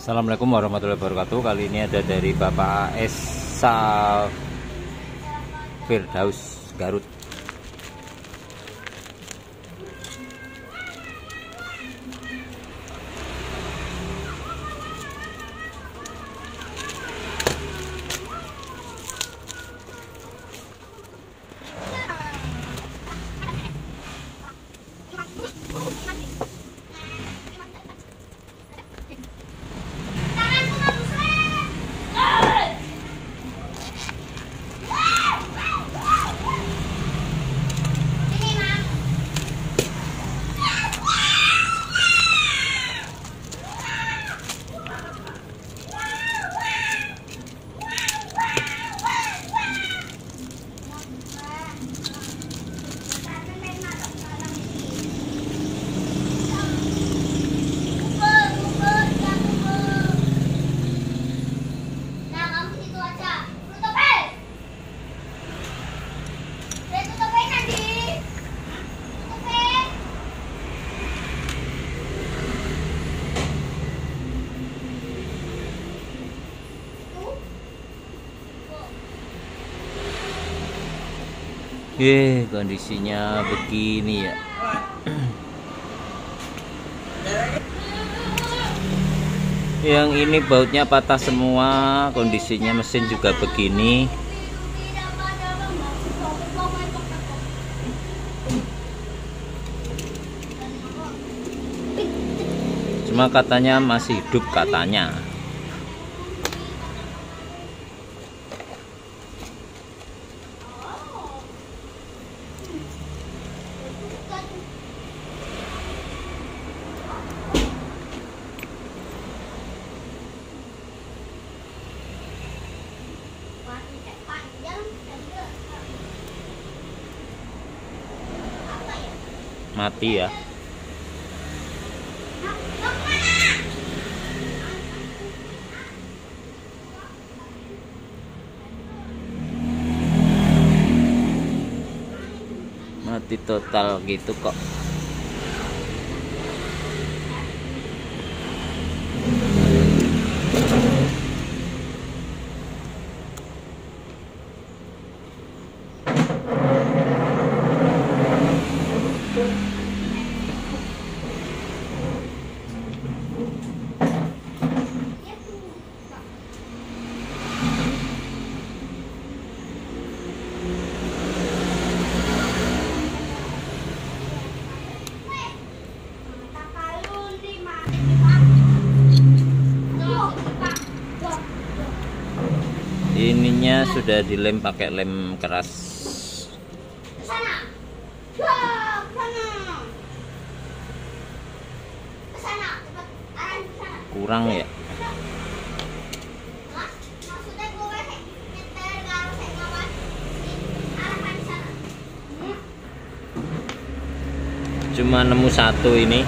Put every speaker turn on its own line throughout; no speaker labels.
Assalamualaikum warahmatullahi wabarakatuh. Kali ini ada dari Bapak Esa Firdaus Garut Eh kondisinya begini ya. Yang ini bautnya patah semua Kondisinya mesin juga begini. Cuma katanya masih hidup katanya Mati ya? Mati total gitu kok Ininya sudah dilem pakai lem keras. Kurang ya.
Hmm.
Cuma nemu satu ini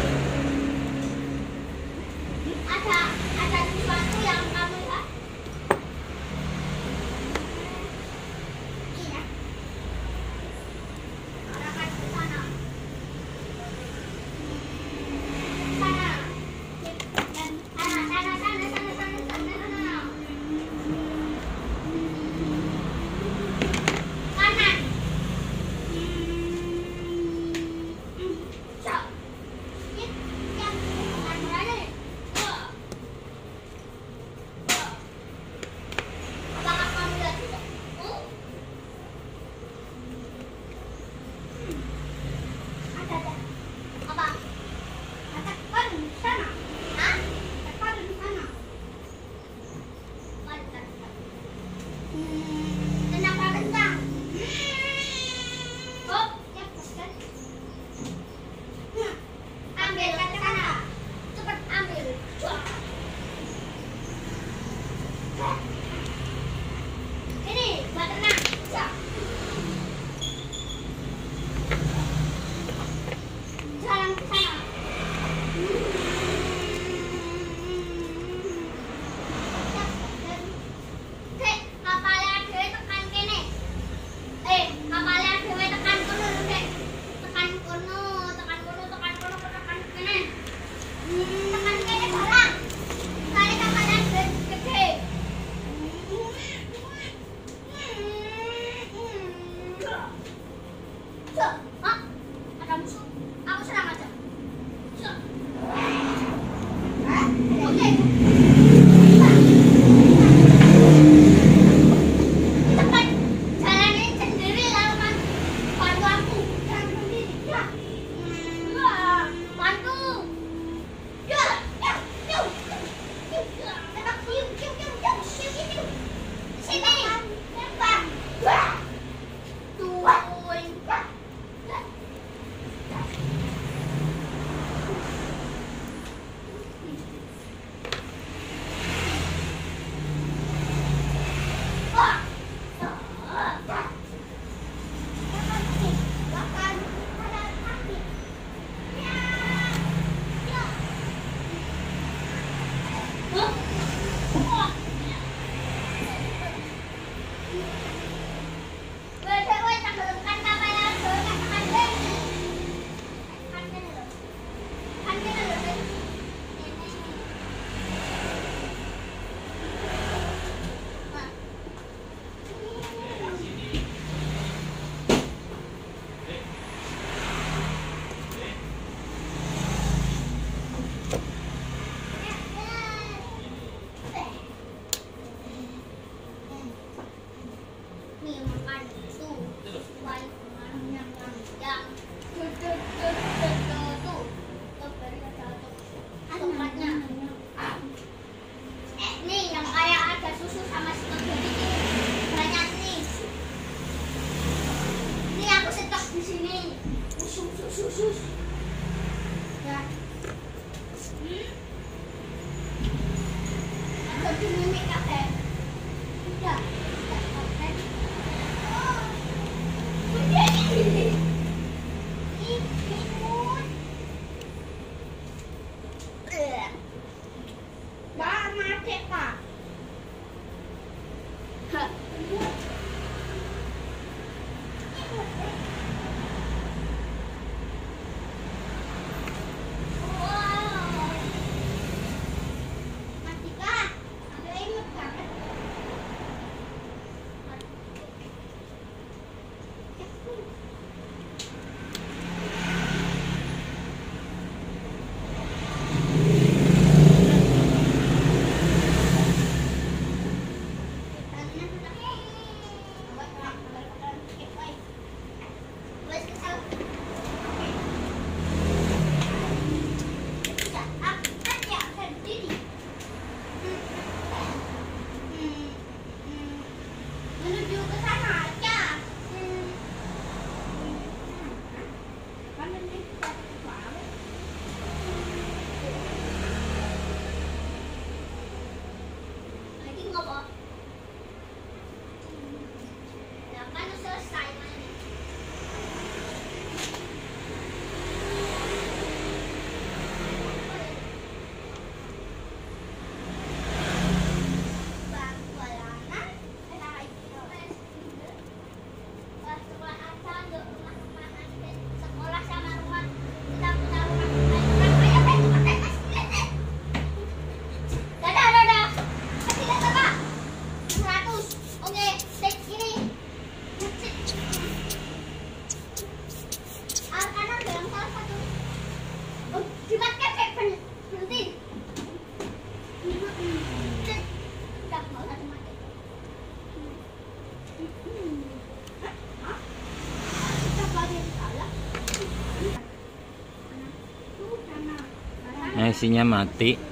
Ada
shush,
shush. Isinya mati.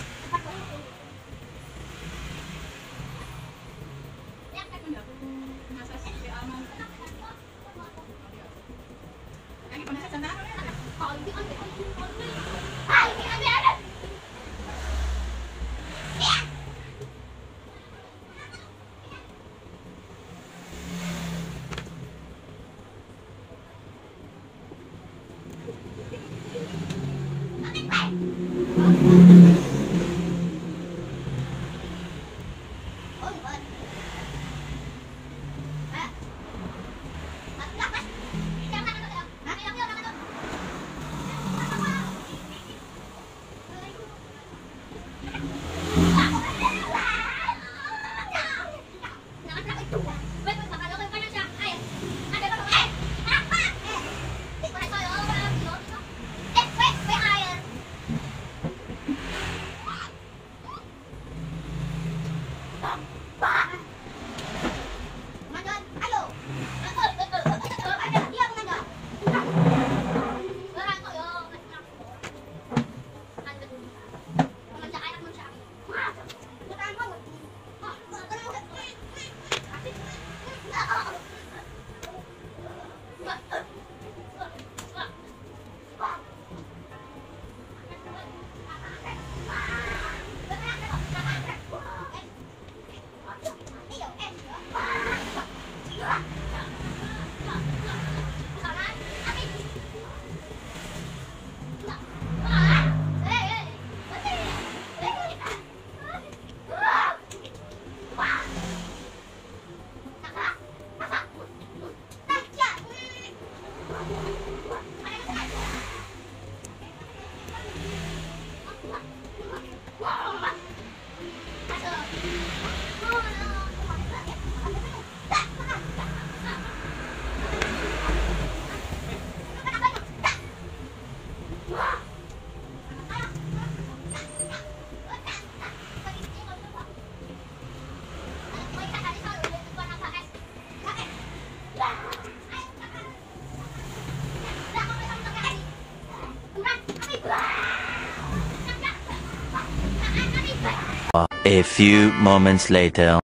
A few moments later.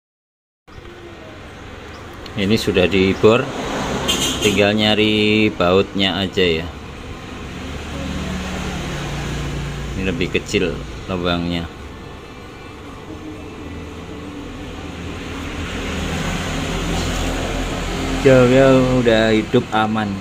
Ini sudah dibor, tinggal nyari bautnya aja ya. Ini lebih kecil lubangnya. Jauh udah hidup aman.